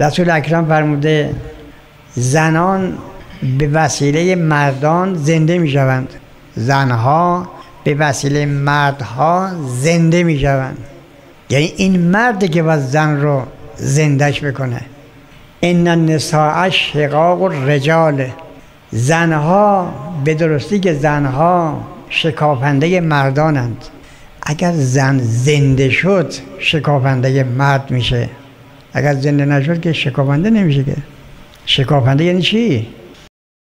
رسول اکرم فرموده زنان به وسیله مردان زنده می شوند زنها به وسیله مردها زنده می شوند یعنی این مردی که باید زن رو زندش بکنه. این النساء شقاق الرجال. زنها به درستی که زنها شکافنده مردانند. اگر زن زنده شد شکافنده مرد میشه. اگر زنده نشد که شکافنده نمیشه که شکافنده یعنی چی؟